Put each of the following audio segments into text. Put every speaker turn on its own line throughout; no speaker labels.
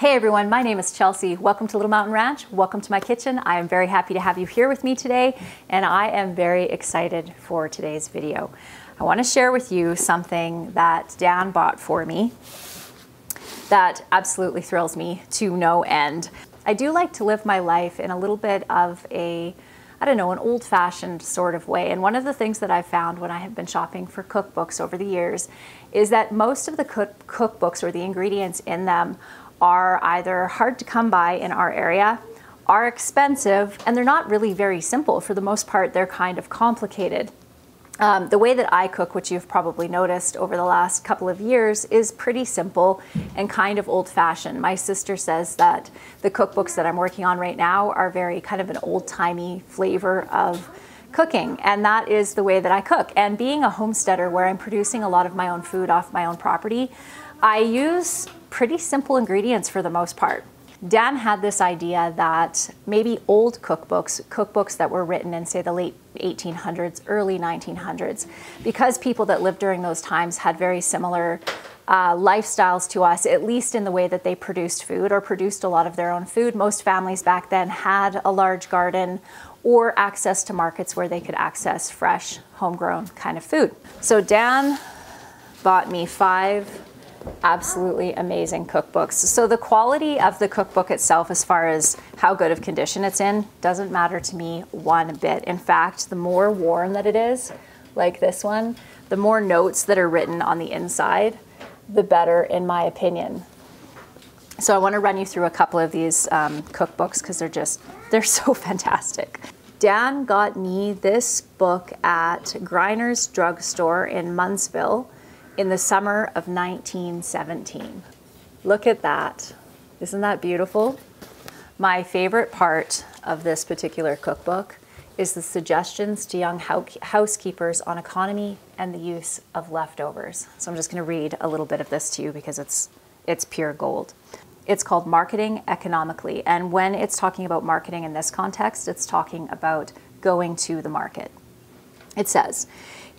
Hey everyone, my name is Chelsea. Welcome to Little Mountain Ranch. Welcome to my kitchen. I am very happy to have you here with me today, and I am very excited for today's video. I want to share with you something that Dan bought for me that absolutely thrills me to no end. I do like to live my life in a little bit of a I don't know, an old fashioned sort of way. And one of the things that I've found when I have been shopping for cookbooks over the years is that most of the cook- cookbooks or the ingredients in them are either hard to come by in our area, are expensive, and they're not really very simple. For the most part, they're kind of complicated. Um, the way that I cook, which you've probably noticed over the last couple of years, is pretty simple and kind of old fashioned. My sister says that the cookbooks that I'm working on right now are very kind of an old timey flavor of cooking, and that is the way that I cook. And being a homesteader where I'm producing a lot of my own food off my own property, I use pretty simple ingredients for the most part. Dan had this idea that maybe old cookbooks, cookbooks that were written in, say, the late 1800s, early 1900s, because people that lived during those times had very similar uh, lifestyles to us, at least in the way that they produced food or produced a lot of their own food. Most families back then had a large garden or access to markets where they could access fresh, homegrown kind of food. So Dan bought me five absolutely amazing cookbooks. So the quality of the cookbook itself, as far as how good of condition it's in, doesn't matter to me one bit. In fact, the more worn that it is, like this one, the more notes that are written on the inside, the better, in my opinion. So I want to run you through a couple of these um, cookbooks because they're just, they're so fantastic. Dan got me this book at Griner's Drugstore in Munnsville in the summer of 1917. Look at that. Isn't that beautiful? My favorite part of this particular cookbook is the suggestions to young housekeepers on economy and the use of leftovers. So I'm just going to read a little bit of this to you because it's it's pure gold. It's called Marketing Economically, and when it's talking about marketing in this context, it's talking about going to the market. It says,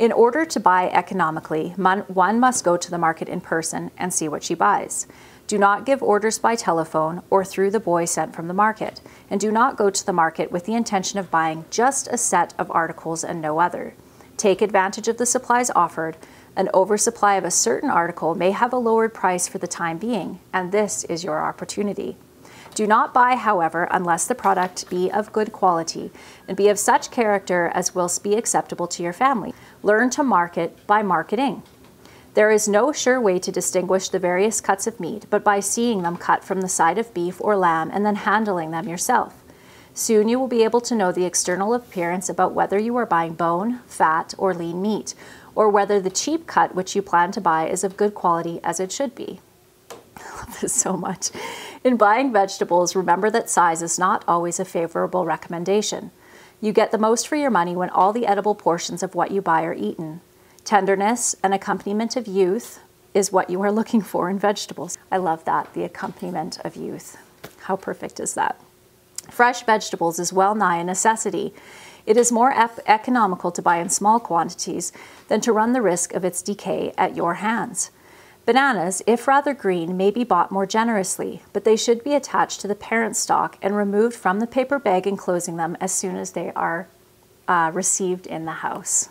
in order to buy economically, one must go to the market in person and see what she buys. Do not give orders by telephone or through the boy sent from the market, and do not go to the market with the intention of buying just a set of articles and no other. Take advantage of the supplies offered. An oversupply of a certain article may have a lowered price for the time being, and this is your opportunity. Do not buy, however, unless the product be of good quality and be of such character as will be acceptable to your family. Learn to market by marketing. There is no sure way to distinguish the various cuts of meat but by seeing them cut from the side of beef or lamb and then handling them yourself. Soon you will be able to know the external appearance about whether you are buying bone, fat, or lean meat, or whether the cheap cut which you plan to buy is of good quality as it should be. I love this so much. In buying vegetables, remember that size is not always a favorable recommendation. You get the most for your money when all the edible portions of what you buy are eaten. Tenderness, and accompaniment of youth, is what you are looking for in vegetables. I love that, the accompaniment of youth. How perfect is that? Fresh vegetables is well nigh a necessity. It is more economical to buy in small quantities than to run the risk of its decay at your hands. Bananas, if rather green, may be bought more generously, but they should be attached to the parent stock and removed from the paper bag enclosing them as soon as they are uh, received in the house.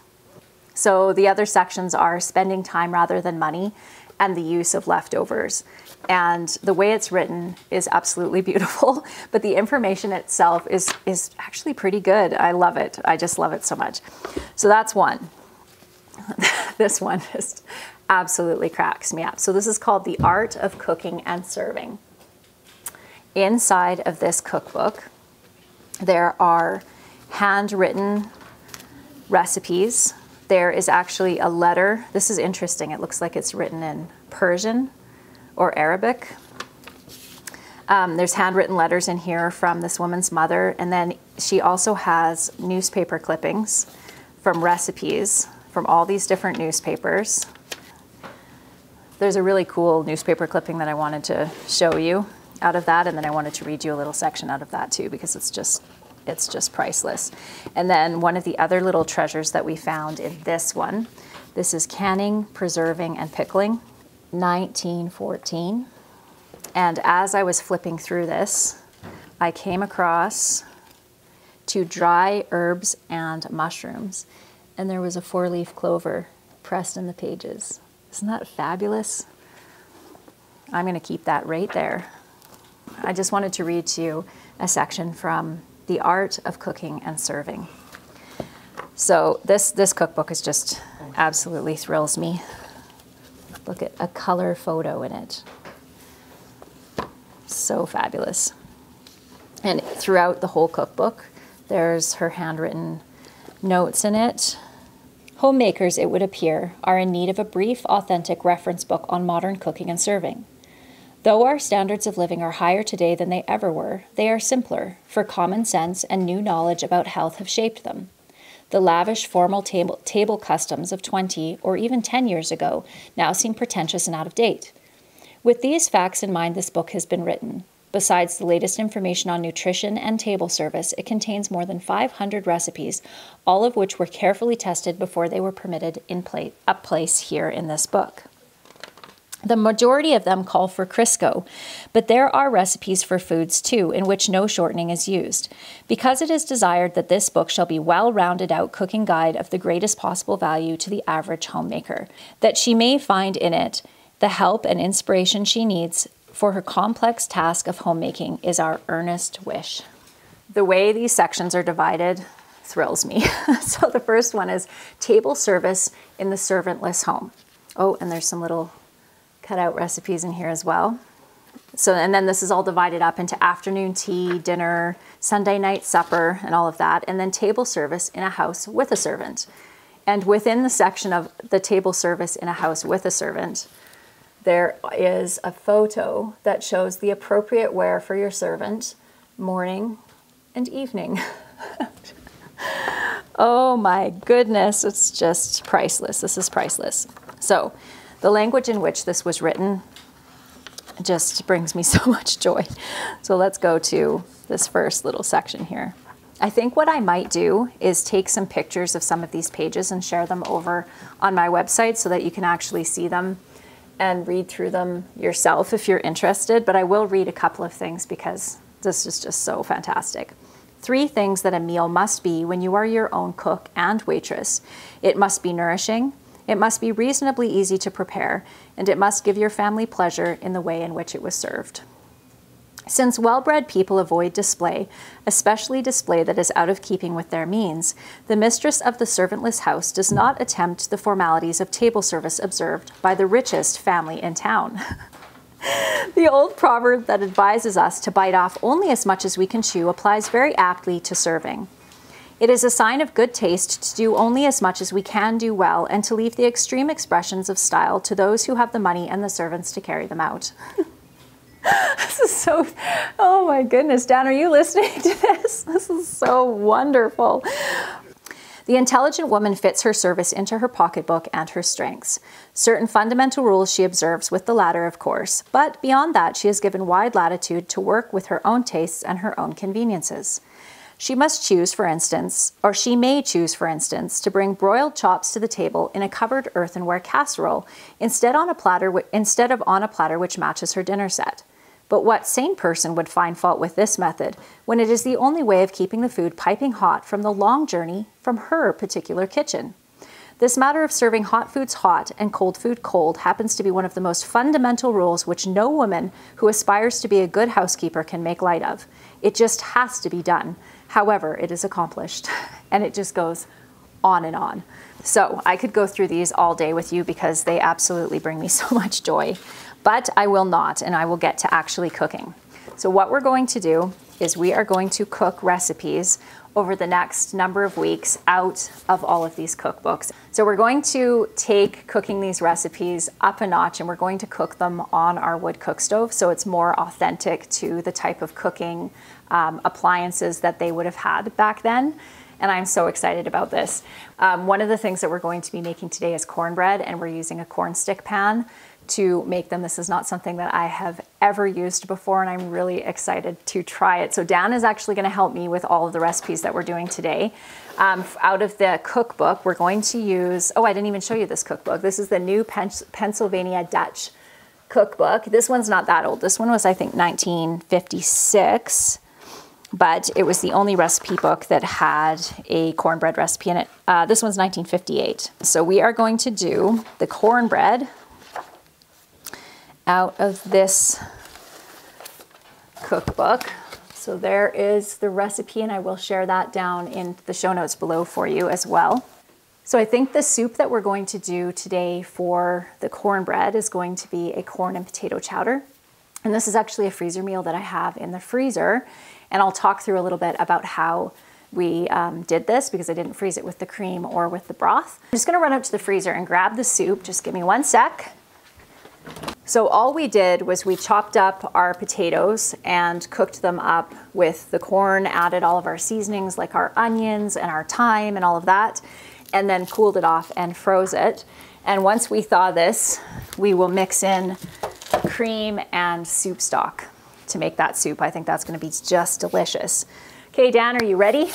So the other sections are spending time rather than money and the use of leftovers. And the way it's written is absolutely beautiful, but the information itself is, is actually pretty good. I love it. I just love it so much. So that's one. this one just absolutely cracks me up. So this is called The Art of Cooking and Serving. Inside of this cookbook, there are handwritten recipes. There is actually a letter. This is interesting. It looks like it's written in Persian or Arabic. Um, there's handwritten letters in here from this woman's mother, and then she also has newspaper clippings from recipes from all these different newspapers. There's a really cool newspaper clipping that I wanted to show you out of that, and then I wanted to read you a little section out of that too because it's just it's just priceless. And then one of the other little treasures that we found in this one, this is canning, preserving, and pickling, 1914. And as I was flipping through this, I came across to dry herbs and mushrooms. And there was a four leaf clover pressed in the pages. Isn't that fabulous? I'm going to keep that right there. I just wanted to read to you a section from The Art of Cooking and Serving. So this, this cookbook is just absolutely thrills me. Look at a color photo in it. So fabulous. And throughout the whole cookbook, there's her handwritten notes in it. Homemakers, it would appear, are in need of a brief, authentic reference book on modern cooking and serving. Though our standards of living are higher today than they ever were, they are simpler, for common sense and new knowledge about health have shaped them. The lavish formal table, table customs of 20 or even 10 years ago now seem pretentious and out of date. With these facts in mind, this book has been written. Besides the latest information on nutrition and table service, it contains more than 500 recipes, all of which were carefully tested before they were permitted in a place here in this book. The majority of them call for Crisco, but there are recipes for foods too in which no shortening is used. Because it is desired that this book shall be well rounded out cooking guide of the greatest possible value to the average homemaker, that she may find in it the help and inspiration she needs for her complex task of homemaking is our earnest wish. The way these sections are divided thrills me. so the first one is table service in the servantless home. Oh, and there's some little cutout recipes in here as well. So, and then this is all divided up into afternoon tea, dinner, Sunday night supper, and all of that, and then table service in a house with a servant. And within the section of the table service in a house with a servant, there is a photo that shows the appropriate wear for your servant morning and evening. oh my goodness, it's just priceless. This is priceless. So, the language in which this was written just brings me so much joy. So let's go to this first little section here. I think what I might do is take some pictures of some of these pages and share them over on my website so that you can actually see them and read through them yourself if you're interested. But I will read a couple of things because this is just so fantastic. Three things that a meal must be when you are your own cook and waitress it must be nourishing, it must be reasonably easy to prepare, and it must give your family pleasure in the way in which it was served. Since well bred people avoid display, especially display that is out of keeping with their means, the mistress of the servantless house does not attempt the formalities of table service observed by the richest family in town. the old proverb that advises us to bite off only as much as we can chew applies very aptly to serving. It is a sign of good taste to do only as much as we can do well and to leave the extreme expressions of style to those who have the money and the servants to carry them out. this is so, oh my goodness, Dan, are you listening to this? This is so wonderful. The intelligent woman fits her service into her pocketbook and her strengths. Certain fundamental rules she observes with the latter, of course, but beyond that, she is given wide latitude to work with her own tastes and her own conveniences. She must choose, for instance, or she may choose, for instance, to bring broiled chops to the table in a covered earthenware casserole instead on a platter instead of on a platter which matches her dinner set. But what sane person would find fault with this method when it is the only way of keeping the food piping hot from the long journey from her particular kitchen? This matter of serving hot foods hot and cold food cold happens to be one of the most fundamental rules which no woman who aspires to be a good housekeeper can make light of. It just has to be done. However, it is accomplished and it just goes on and on. So I could go through these all day with you because they absolutely bring me so much joy, but I will not and I will get to actually cooking. So what we're going to do is we are going to cook recipes over the next number of weeks out of all of these cookbooks. So we're going to take cooking these recipes up a notch and we're going to cook them on our wood cook stove so it's more authentic to the type of cooking um, appliances that they would have had back then. And I'm so excited about this. Um, one of the things that we're going to be making today is cornbread, and we're using a corn stick pan to make them. This is not something that I have ever used before, and I'm really excited to try it. So Dan is actually going to help me with all of the recipes that we're doing today. Um, out of the cookbook, we're going to use, oh, I didn't even show you this cookbook. This is the new Pennsylvania Dutch cookbook. This one's not that old. This one was, I think, 1956, but it was the only recipe book that had a cornbread recipe in it. Uh, this one's 1958. So we are going to do the cornbread out of this cookbook. So there is the recipe and I will share that down in the show notes below for you as well. So I think the soup that we're going to do today for the cornbread is going to be a corn and potato chowder. And this is actually a freezer meal that I have in the freezer. And I'll talk through a little bit about how we um, did this because I didn't freeze it with the cream or with the broth. I'm just gonna run out to the freezer and grab the soup. Just give me one sec. So all we did was we chopped up our potatoes and cooked them up with the corn, added all of our seasonings like our onions and our thyme and all of that, and then cooled it off and froze it. And once we thaw this, we will mix in cream and soup stock to make that soup. I think that's gonna be just delicious. Okay, Dan, are you ready?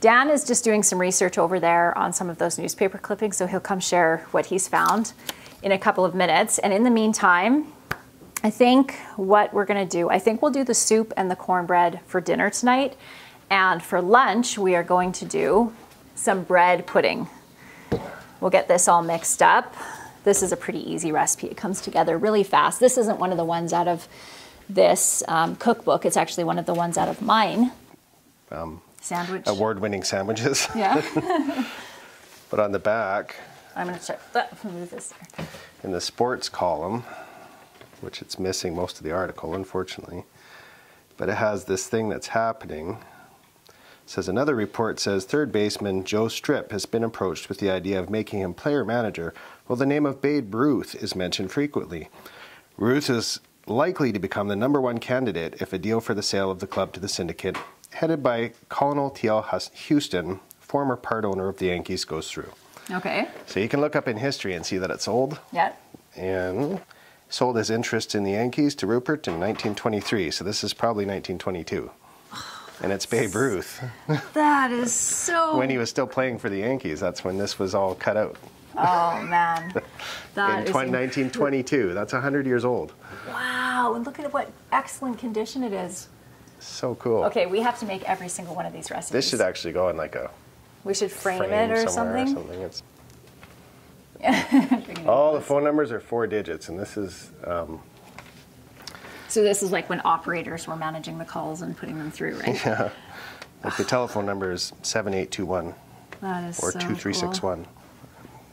Dan is just doing some research over there on some of those newspaper clippings, so he'll come share what he's found in a couple of minutes. And in the meantime, I think what we're gonna do, I think we'll do the soup and the cornbread for dinner tonight. And for lunch, we are going to do some bread pudding. We'll get this all mixed up. This is a pretty easy recipe. It comes together really fast. This isn't one of the ones out of this um, cookbook. It's actually one of the ones out of mine. Um, Sandwich.
Award-winning sandwiches.
Yeah.
but on the back,
I'm going to check that. Move this there.
In the sports column, which it's missing most of the article, unfortunately, but it has this thing that's happening. It says another report says third baseman Joe Stripp has been approached with the idea of making him player manager, while the name of Babe Ruth is mentioned frequently. Ruth is likely to become the number one candidate if a deal for the sale of the club to the syndicate, headed by Colonel T.L. Huston, former part owner of the Yankees, goes through.
Okay.
So you can look up in history and see that it sold.
Yeah.
And sold his interest in the Yankees to Ruppert in 1923. So this is probably 1922. And it's Babe Ruth.
That is so.
when he was still playing for the Yankees, that's when this was all cut out.
Oh man,
that in is 1922. That's 100 years old.
Wow, and look at what excellent condition it is.
So cool.
Okay, we have to make every single one of these recipes.
This should actually go in like a
we should frame, frame it or something.
Or something. It's, All the phone numbers are four digits, and this is. Um,
so this is like when operators were managing the calls and putting them through, right?
Yeah. Like the telephone number is seven eight two one.
That is
or
so
two three
cool.
six one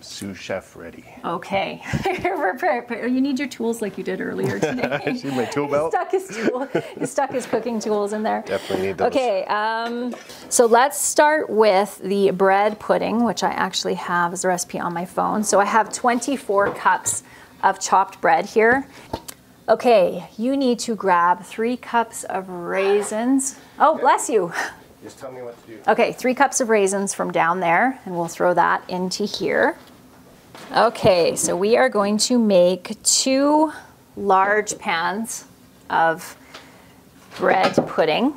sous chef ready.
Okay. you need your tools like you did earlier today.
See my tool belt?
he stuck his tool. he stuck his cooking tools in there.
Definitely need those.
Okay. Um, so let's start with the bread pudding, which I actually have as a recipe on my phone. So I have 24 cups of chopped bread here. Okay, you need to grab three cups of raisins. Oh, bless you.
Just tell me what to do.
Okay, three cups of raisins from down there, and we'll throw that into here. Okay, so we are going to make two large pans of bread pudding.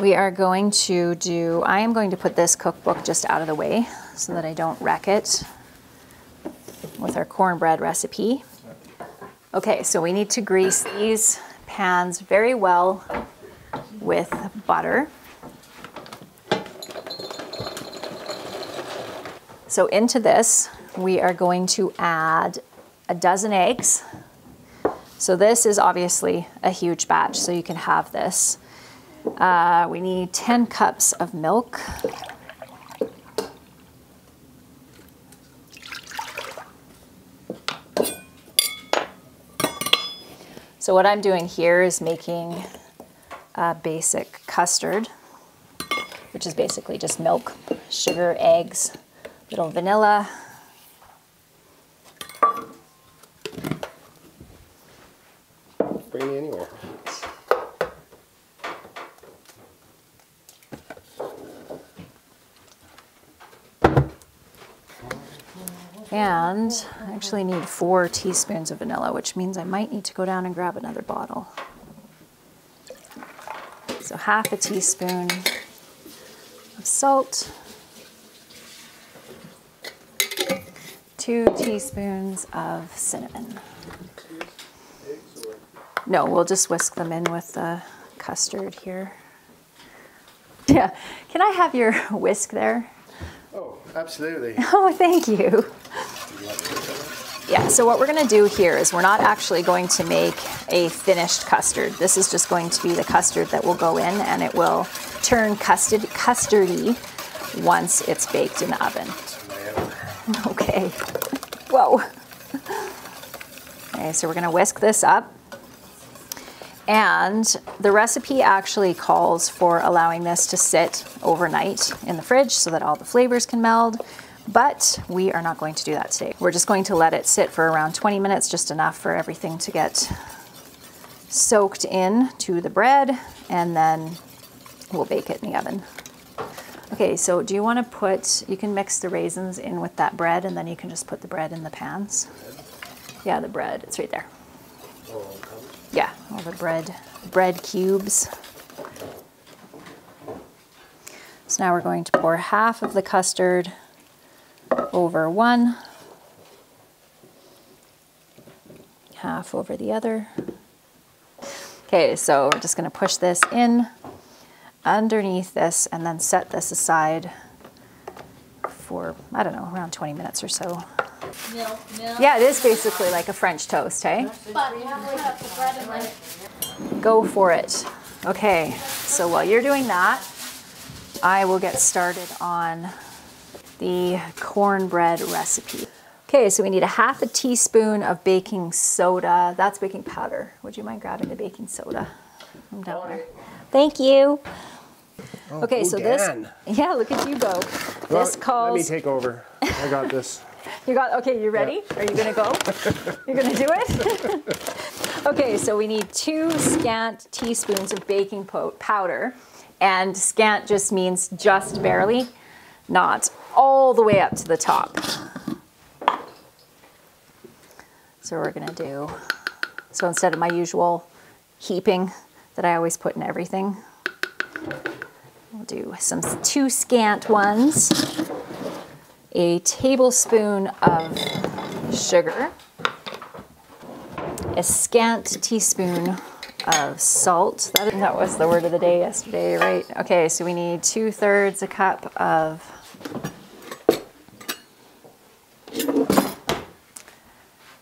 We are going to do, I am going to put this cookbook just out of the way so that I don't wreck it with our cornbread recipe. Okay, so we need to grease these pans very well with butter. So into this, we are going to add a dozen eggs. So this is obviously a huge batch, so you can have this. Uh, we need 10 cups of milk. So what I'm doing here is making a basic custard, which is basically just milk, sugar, eggs, little vanilla.
Bring me anywhere.
And I actually need four teaspoons of vanilla, which means I might need to go down and grab another bottle. So half a teaspoon of salt, two teaspoons of cinnamon. No, we'll just whisk them in with the custard here. Yeah, can I have your whisk there?
Oh, absolutely.
Oh, thank you. Yeah, so what we're gonna do here is we're not actually going to make a finished custard. This is just going to be the custard that will go in and it will turn custard custardy once it's baked in the oven. Okay. Whoa. Okay, so we're gonna whisk this up. And the recipe actually calls for allowing this to sit overnight in the fridge so that all the flavors can meld. But we are not going to do that today. We're just going to let it sit for around 20 minutes, just enough for everything to get soaked in to the bread, and then we'll bake it in the oven. Okay, so do you want to put, you can mix the raisins in with that bread, and then you can just put the bread in the pans. Yeah, the bread, it's right there. Yeah, all the bread, bread cubes. So now we're going to pour half of the custard over one, half over the other. Okay, so we're just going to push this in underneath this and then set this aside for, I don't know, around 20 minutes or so.
Milk, milk.
Yeah, it is basically like a French toast, hey?
But you have to put the bread in it.
Go for it. Okay, so while you're doing that, I will get started on the cornbread recipe. Okay, so we need a half a teaspoon of baking soda. That's baking powder. Would you mind grabbing the baking soda from down there? Thank you. Oh, okay,
oh,
so
Dan.
this, yeah, look at you go.
Well,
This calls.
Let me take over. I got this.
You got, okay, you ready? Are you gonna go? You're gonna do it? okay, so we need two scant teaspoons of baking powder. And scant just means just barely, not all the way up to the top. So we're gonna do, so instead of my usual heaping that I always put in everything, we'll do some two scant ones a tablespoon of sugar, a scant teaspoon of salt. That, that was the word of the day yesterday, right? Okay, so we need two thirds a cup of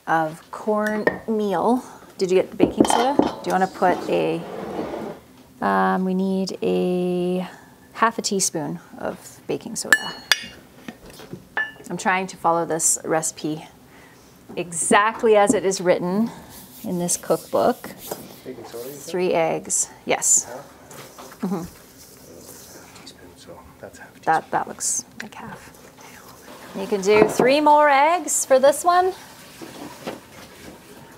of corn meal. Did you get the baking soda? Do you want to put a? Um, we need a half a teaspoon of baking soda. I'm trying to follow this recipe exactly as it is written in this cookbook.
Baking soda. you said?
Three eggs. Yes, mm-hmm.
Teaspoon, so that's half a teaspoon.
that, that looks like half. You can do three more eggs for this one.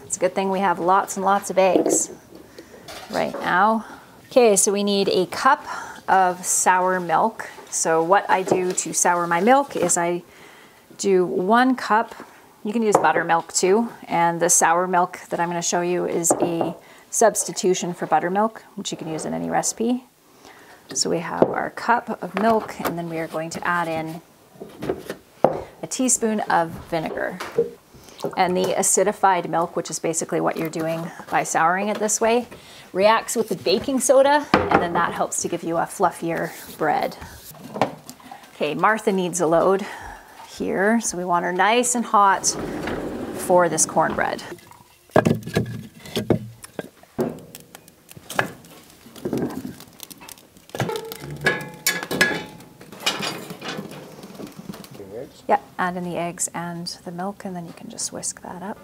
It's a good thing we have lots and lots of eggs right now. Okay, so we need a cup of sour milk. So what I do to sour my milk is I do one cup. You can use buttermilk too. And the sour milk that I'm going to show you is a substitution for buttermilk, which you can use in any recipe. So we have our cup of milk, and then we are going to add in a teaspoon of vinegar. And the acidified milk, which is basically what you're doing by souring it this way, reacts with the baking soda, and then that helps to give you a fluffier bread. Okay, Martha needs a load here, so we want her nice and hot for this cornbread. Add in the eggs and the milk, and then you can just whisk that up.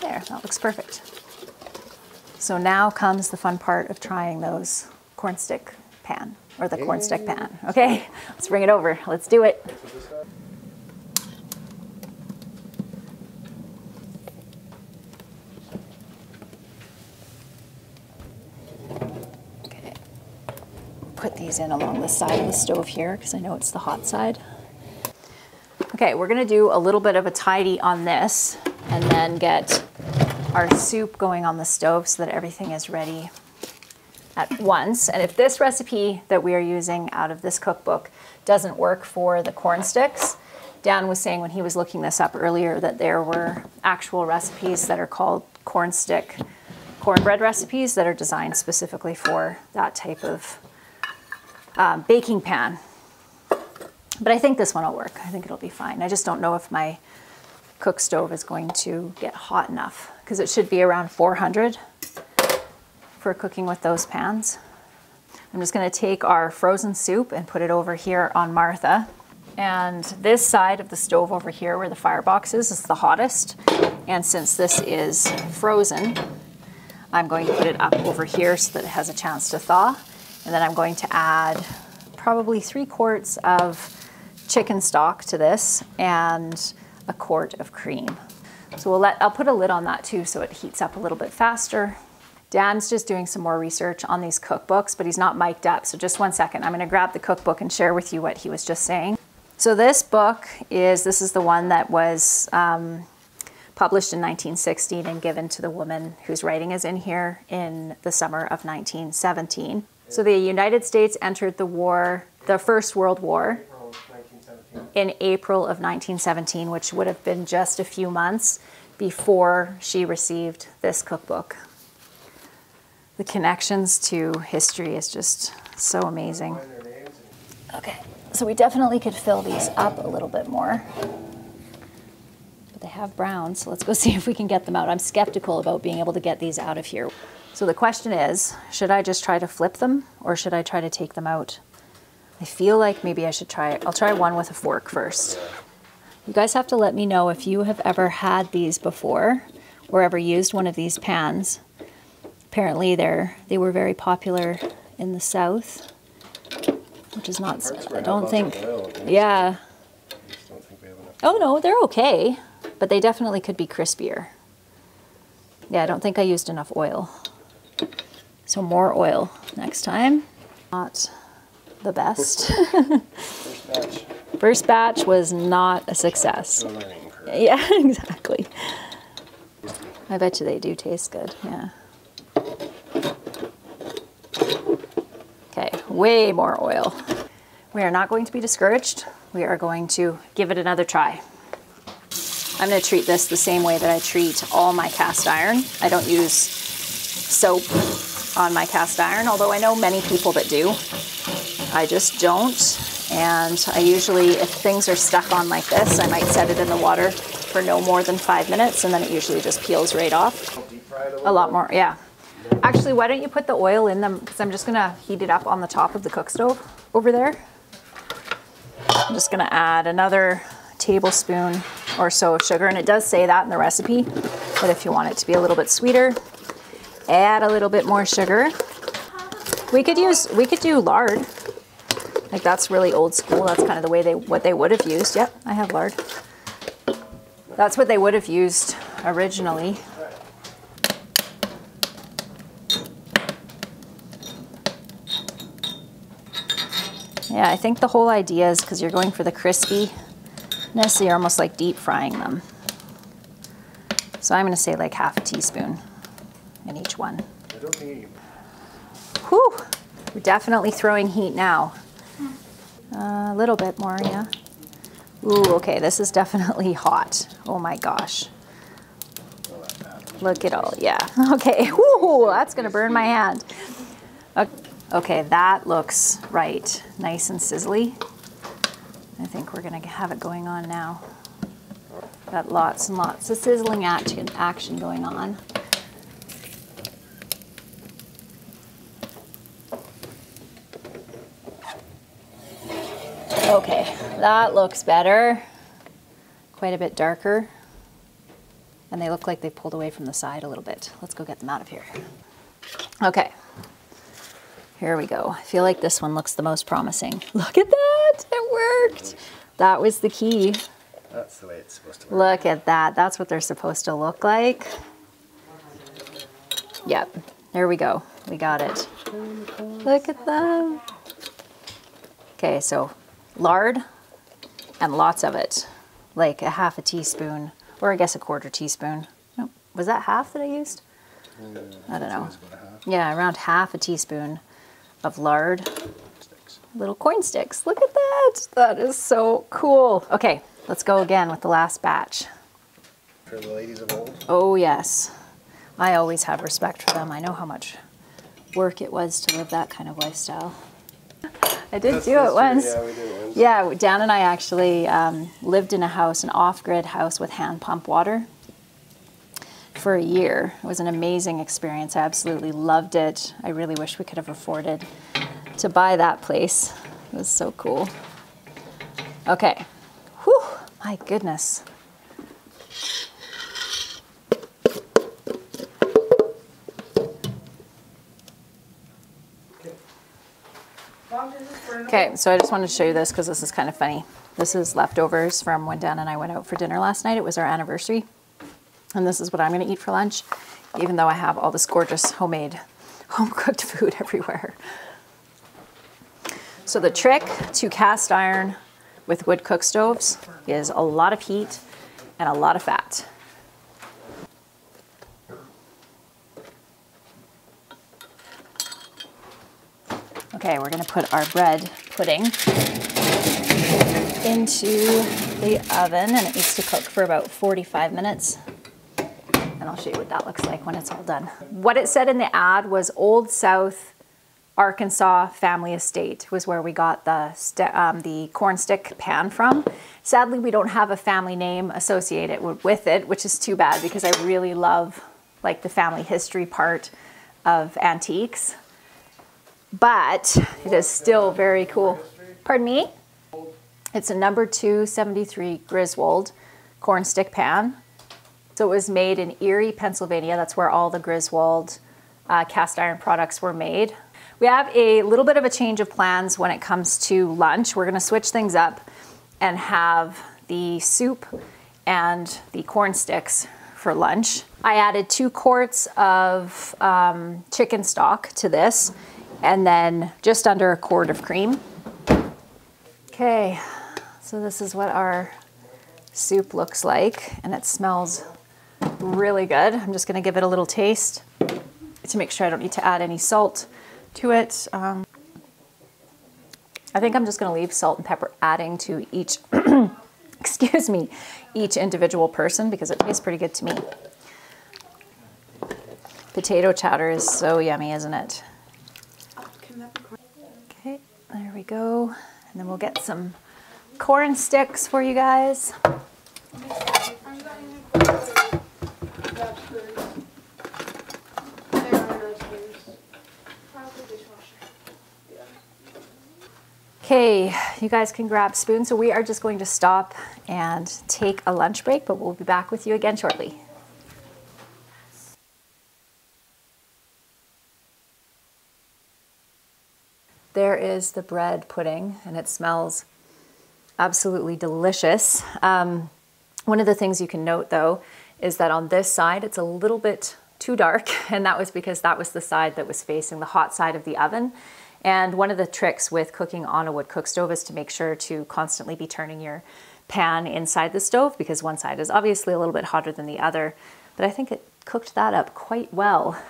There, that looks perfect. So now comes the fun part of trying those corn stick pan, or the corn stick pan. Okay, let's bring it over. Let's do it. In along the side of the stove here because I know it's the hot side. Okay, we're gonna do a little bit of a tidy on this and then get our soup going on the stove so that everything is ready at once. And if this recipe that we are using out of this cookbook doesn't work for the corn sticks, Dan was saying when he was looking this up earlier that there were actual recipes that are called corn stick cornbread recipes that are designed specifically for that type of um, baking pan. But I think this one will work. I think it'll be fine. I just don't know if my cook stove is going to get hot enough because it should be around 400 for cooking with those pans. I'm just going to take our frozen soup and put it over here on Martha. And this side of the stove over here where the firebox is is the hottest. And since this is frozen, I'm going to put it up over here so that it has a chance to thaw. And then I'm going to add probably three quarts of chicken stock to this and a quart of cream. So we'll let, I'll put a lid on that too so it heats up a little bit faster. Dan's just doing some more research on these cookbooks, but he's not mic'd up. So just one second, I'm gonna grab the cookbook and share with you what he was just saying. So this book is, this is the one that was um, published in 1916 and given to the woman whose writing is in here in the summer of 1917. So the United States entered the war, the First World War, in April of 1917, which would have been just a few months before she received this cookbook. The connections to history is just so amazing. Okay, so we definitely could fill these up a little bit more. But they have brown, so let's go see if we can get them out. I'm skeptical about being able to get these out of here. So the question is, should I just try to flip them or should I try to take them out? I feel like maybe I should try, I'll try one with a fork first. You guys have to let me know if you have ever had these before or ever used one of these pans. Apparently they're, they were very popular in the South, which is not, I don't think,
lots of oil, and
yeah.
Don't think we have enough.
Oh no, they're okay, but they definitely could be crispier. Yeah, I don't think I used enough oil. So more oil next time. Not the best.
First batch,
First batch was not a success.
a learning curve.
Yeah, exactly. I bet you they do taste good. Yeah. Okay, way more oil. We are not going to be discouraged. We are going to give it another try. I'm going to treat this the same way that I treat all my cast iron. I don't use soap on my cast iron, although I know many people that do. I just don't. And I usually, if things are stuck on like this, I might set it in the water for no more than five minutes and then it usually just peels right off. A lot more, yeah. Actually, why don't you put the oil in them? Because I'm just gonna heat it up on the top of the cook stove over there. I'm just gonna add another tablespoon or so of sugar, and it does say that in the recipe, but if you want it to be a little bit sweeter, add a little bit more sugar. We could use, we could do lard. Like that's really old school. That's kind of the way they, what they would have used. Yep, I have lard. That's what they would have used originally. Yeah, I think the whole idea is because you're going for the crispiness, so you're almost like deep frying them. So I'm going to say like half a teaspoon in each one.
I don't think you
Whew, we're definitely throwing heat now. a little bit more, yeah. Ooh, okay, this is definitely hot. Oh my gosh. Look at all, yeah. Okay, whoo, that's gonna burn my hand. Ok- Okay, that looks right. Nice and sizzly. I think we're gonna have it going on now. Got lots and lots of sizzling action, action going on. Okay, that looks better. Quite a bit darker. And they look like they pulled away from the side a little bit. Let's go get them out of here. Okay, here we go. I feel like this one looks the most promising. Look at that, it worked. That was the key.
That's the way it's supposed to work.
Look at that, that's what they're supposed to look like. Yep, there we go, we got it. Look at them. Okay, so lard and lots of it, like a half a teaspoon, or I guess a quarter teaspoon. Nope. Was that half that I used? Uh, I don't know.
About half
Yeah, around half a teaspoon of lard.
sticks.
Little corn sticks. Look at that. That is so cool. Okay, let's go again with the last batch.
For the ladies of old.
Oh, yes. I always have respect for them. I know how much work it was to live that kind of lifestyle. I did
That's-
do it once.
Yeah, we did once.
Yeah, Dan and I actually um, lived in a house, an off grid house with hand pump water for a year. It was an amazing experience. I absolutely loved it. I really wish we could have afforded to buy that place. It was so cool. Okay. Whew, my goodness. Okay, so I just wanted to show you this because this is kind of funny. This is leftovers from when Dan and I went out for dinner last night. It was our anniversary. And this is what I'm going to eat for lunch, even though I have all this gorgeous homemade, home cooked food everywhere. So, the trick to cast iron with wood cook stoves is a lot of heat and a lot of fat. Okay, we're gonna put our bread pudding into the oven and it needs to cook for about 45 minutes. And I'll show you what that looks like when it's all done. What it said in the ad was Old South Arkansas Family Estate was where we got the, um, the corn stick pan from. Sadly, we don't have a family name associated with it, which is too bad because I really love like the family history part of antiques. But it is still very cool. Pardon me? It's a number 273 Griswold corn stick pan. So it was made in Erie, Pennsylvania. That's where all the Griswold uh, cast iron products were made. We have a little bit of a change of plans when it comes to lunch. We're going to switch things up and have the soup and the corn sticks for lunch. I added two quarts of um, chicken stock to this and then just under a quart of cream. Okay, so this is what our soup looks like and it smells really good. I'm just gonna give it a little taste to make sure I don't need to add any salt to it. Um, I think I'm just gonna leave salt and pepper adding to each, excuse me, each individual person because it tastes pretty good to me. Potato chowder is so yummy, isn't it? Okay, there we go. And then we'll get some corn sticks for you guys. Okay, you guys can grab spoons. So we are just going to stop and take a lunch break, but we'll be back with you again shortly. There is the bread pudding, and it smells absolutely delicious. Um, one of the things you can note though is that on this side it's a little bit too dark, and that was because that was the side that was facing the hot side of the oven. And one of the tricks with cooking on a wood cook stove is to make sure to constantly be turning your pan inside the stove because one side is obviously a little bit hotter than the other. But I think it cooked that up quite well.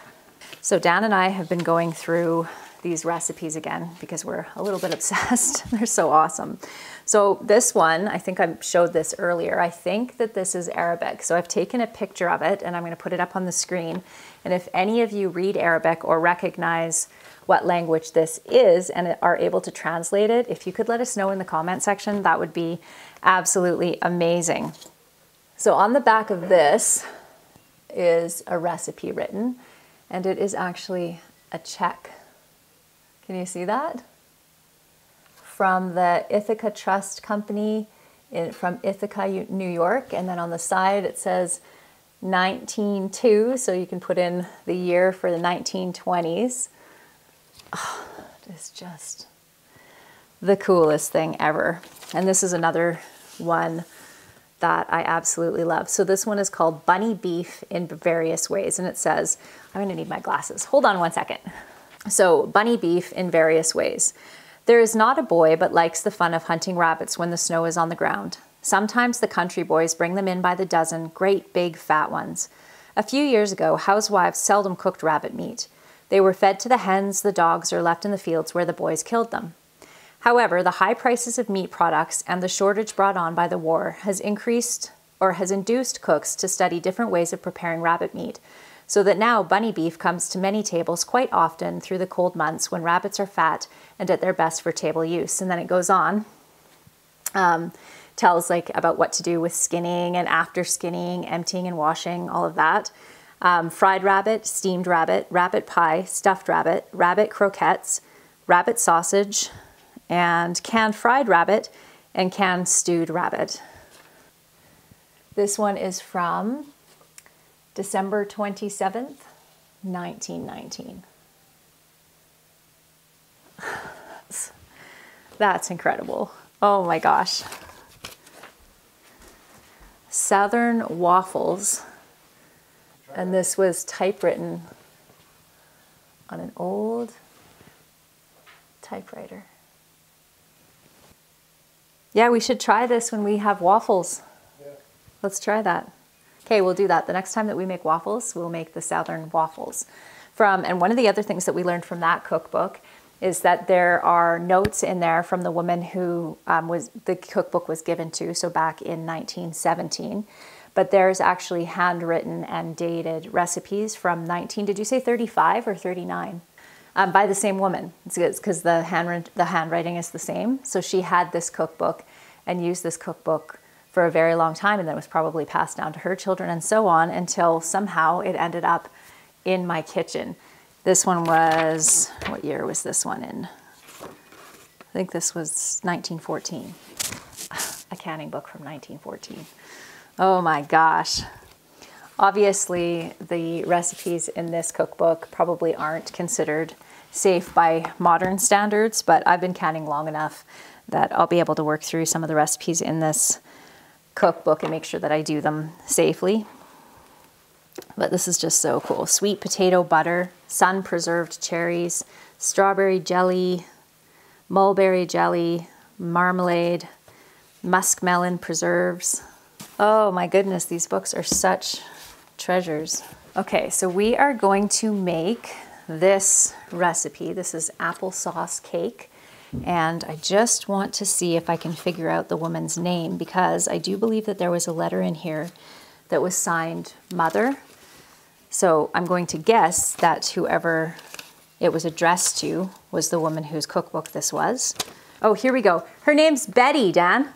So Dan and I have been going through these recipes again because we're a little bit obsessed. They're so awesome. So this one, I think I showed this earlier. I think that this is Arabic. So I've taken a picture of it and I'm going to put it up on the screen. And if any of you read Arabic or recognize what language this is and are able to translate it, if you could let us know in the comment section, that would be absolutely amazing. So on the back of this is a recipe written and it is actually a check. Can you see that? From the Ithaca Trust Company in, from Ithaca, New York. And then on the side it says 192, so you can put in the year for the 1920s. Oh, it's just the coolest thing ever. And this is another one that I absolutely love. So this one is called Bunny Beef in various ways. And it says, I'm gonna need my glasses. Hold on one second. So bunny beef in various ways. There is not a boy but likes the fun of hunting rabbits when the snow is on the ground. Sometimes the country boys bring them in by the dozen, great big fat ones. A few years ago, housewives seldom cooked rabbit meat. They were fed to the hens, the dogs, or left in the fields where the boys killed them. However, the high prices of meat products and the shortage brought on by the war has increased or has induced cooks to study different ways of preparing rabbit meat, so that now bunny beef comes to many tables quite often through the cold months when rabbits are fat and at their best for table use. And then it goes on, um, tells like about what to do with skinning and after skinning, emptying and washing, all of that. Um, fried rabbit, steamed rabbit, rabbit pie, stuffed rabbit, rabbit croquettes, rabbit sausage, and canned fried rabbit and canned stewed rabbit. This one is from December 27th, 1919. That's incredible. Oh my gosh. Southern Waffles. And this was typewritten on an old typewriter. Yeah, we should try this when we have waffles.
Yeah.
Let's try that. Okay, we'll do that. The next time that we make waffles, we'll make the Southern waffles. From and one of the other things that we learned from that cookbook is that there are notes in there from the woman who um, was the cookbook was given to, so back in 1917. But there's actually handwritten and dated recipes from 19. Did you say 35 or 39? Um, by the same woman. It's because the hand the handwriting is the same. So she had this cookbook and used this cookbook for a very long time, and then it was probably passed down to her children and so on until somehow it ended up in my kitchen. This one was, what year was this one in? I think this was 1914. A canning book from 1914. Oh my gosh. Obviously, the recipes in this cookbook probably aren't considered safe by modern standards, but I've been canning long enough that I'll be able to work through some of the recipes in this cookbook and make sure that I do them safely. But this is just so cool. Sweet potato butter, sun preserved cherries, strawberry jelly, mulberry jelly, marmalade, muskmelon preserves. Oh my goodness, these books are such treasures. Okay, so we are going to make this recipe. This is applesauce cake. And I just want to see if I can figure out the woman's name because I do believe that there was a letter in here that was signed Mother. So I'm going to guess that whoever it was addressed to was the woman whose cookbook this was. Oh, here we go. Her name's Betty, Dan.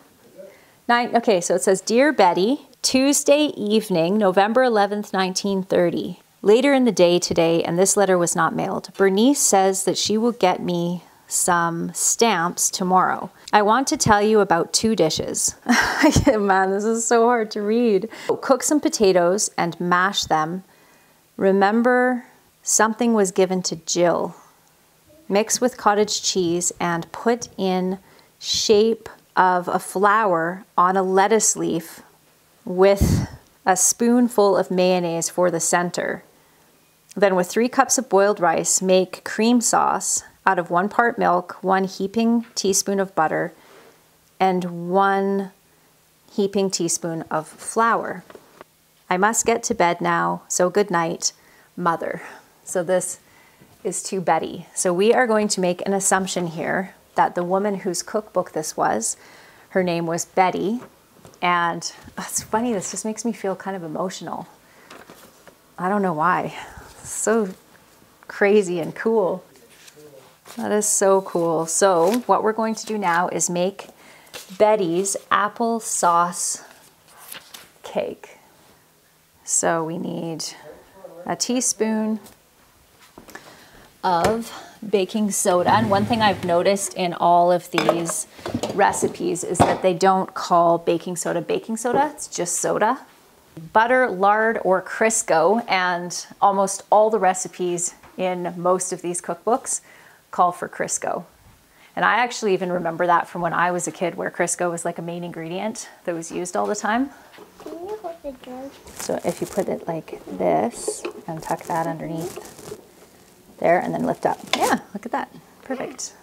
Nine, okay, so it says, Dear Betty, Tuesday evening, November 11th, 1930. Later in the day today, and this letter was not mailed, Bernice says that she will get me some stamps tomorrow. I want to tell you about two dishes. Man, this is so hard to read. Cook some potatoes and mash them. Remember, something was given to Jill. Mix with cottage cheese and put in shape of a flower on a lettuce leaf with a spoonful of mayonnaise for the center. Then with three cups of boiled rice, make cream sauce out of one part milk, one heaping teaspoon of butter, and one heaping teaspoon of flour. I must get to bed now, so good night, mother. So this is to Betty. So we are going to make an assumption here that the woman whose cookbook this was, her name was Betty. And it's funny, this just makes me feel kind of emotional. I don't know why. so crazy and cool. That is so cool. So what we're going to do now is make Betty's apple sauce cake. So we need a teaspoon of baking soda. And one thing I've noticed in all of these recipes is that they don't call baking soda baking soda, it's just soda. Butter, lard, or Crisco, and almost all the recipes in most of these cookbooks call for Crisco. And I actually even remember that from when I was a kid where Crisco was like a main ingredient that was used all the time.
Can you hold the gun?
So if you put it like this and tuck that underneath there and then lift up. Yeah, look at that. Perfect.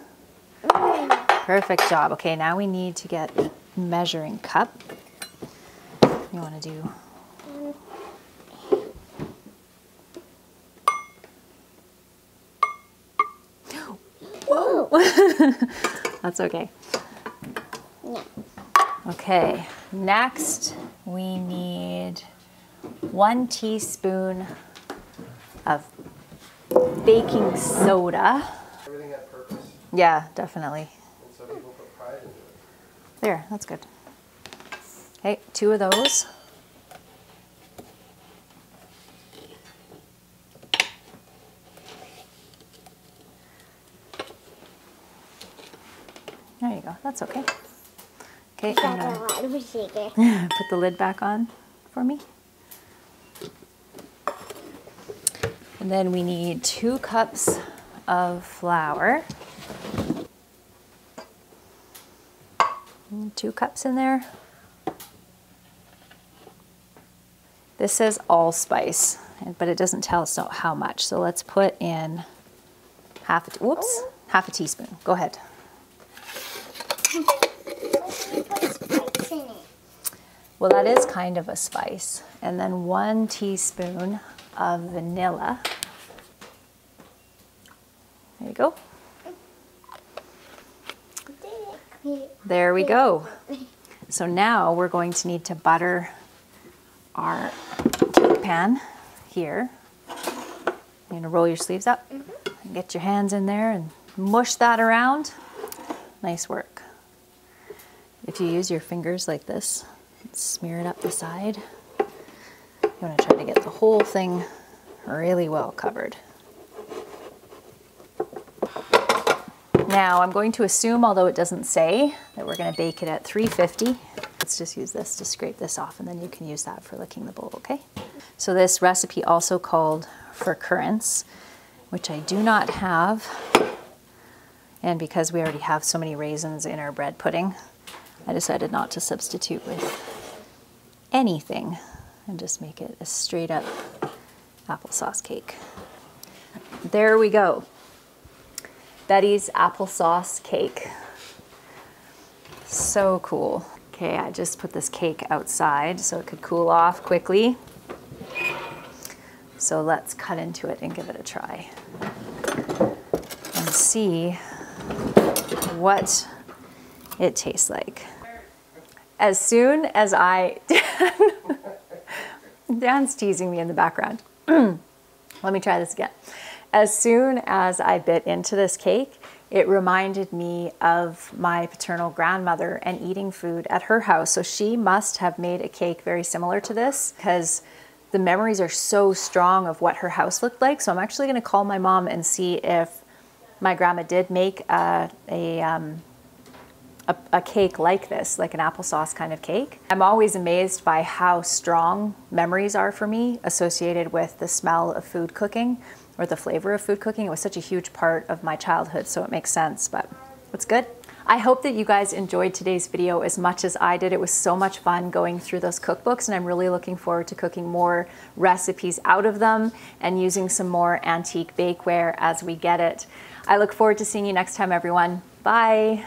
Perfect job. Okay, now we need to get measuring cup. You want to do That's okay.
Yeah.
Okay, next we need one teaspoon of baking soda.
Everything had purpose,
Yeah, definitely.
and some people put pride into it.
There, that's good. Okay, two of those. There you go, that's okay. Okay,
That's
and,
a
uh,
lot of sugar.
put the lid back on for me. And then we need two cups of flour. Mm, Two cups in there. This says allspice, but it doesn't tell us how much. So let's put in half whoops, half a teaspoon. Go ahead.
Let's put spice in it.
Well, that is kind of a spice. And then one teaspoon of vanilla. There you go. There we go. So now we're going to need to butter our cake pan here. You're gonna roll your sleeves up mm-hmm. and get your hands in there and mush that around. Nice work. If you use your fingers like this, smear it up the side. You want to try to get the whole thing really well covered. Now I'm going to assume, although it doesn't say, that we're going to bake it at 350. Let's just use this to scrape this off and then you can use that for licking the bowl, okay? So this recipe also called for currants, which I do not have. And because we already have so many raisins in our bread pudding, I decided not to substitute with anything and just make it a straight up applesauce cake. There we go. Betty's applesauce cake. So cool. Okay, I just put this cake outside so it could cool off quickly. So let's cut into it and give it a try and see what it tastes like. As soon as I, Dan's teasing me in the background. Let me try this again. As soon as I bit into this cake, it reminded me of my paternal grandmother and eating food at her house. So she must have made a cake very similar to this because the memories are so strong of what her house looked like. So I'm actually going to call my mom and see if my grandma did make a, a um, a, a cake like this, like an applesauce kind of cake. I'm always amazed by how strong memories are for me associated with the smell of food cooking or the flavor of food cooking. It was such a huge part of my childhood, so it makes sense, but it's good. I hope that you guys enjoyed today's video as much as I did. It was so much fun going through those cookbooks and I'm really looking forward to cooking more recipes out of them and using some more antique bakeware as we get it. I look forward to seeing you next time, everyone. Bye.